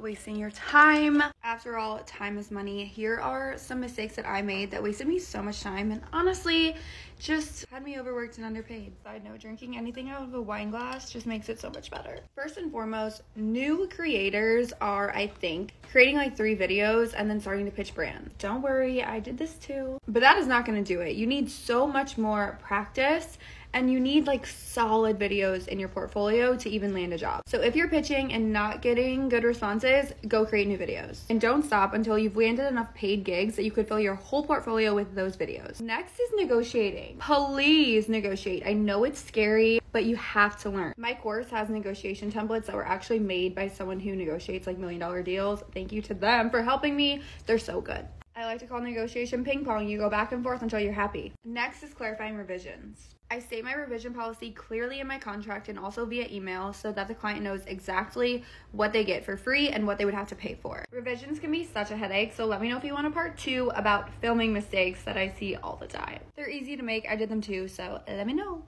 wasting your time. After all, time is money. Here are some mistakes that I made that wasted me so much time and honestly just had me overworked and underpaid. Side note, drinking anything out of a wine glass just makes it so much better. First and foremost, new creators are, I think, creating like three videos and then starting to pitch brands. Don't worry, I did this too. But that is not gonna do it. You need so much more practice and you need like solid videos in your portfolio to even land a job. So if you're pitching and not getting good responses, go create new videos. And don't stop until you've landed enough paid gigs that you could fill your whole portfolio with those videos. Next is negotiating. Please negotiate. I know it's scary, but you have to learn. My course has negotiation templates that were actually made by someone who negotiates like million dollar deals. Thank you to them for helping me. They're so good. Like to call negotiation ping pong. You go back and forth until you're happy. Next is clarifying revisions. I state my revision policy clearly in my contract and also via email so that the client knows exactly what they get for free and what they would have to pay for. Revisions can be such a headache, so let me know if you want a part two about filming mistakes that I see all the time. They're easy to make, I did them too, so let me know.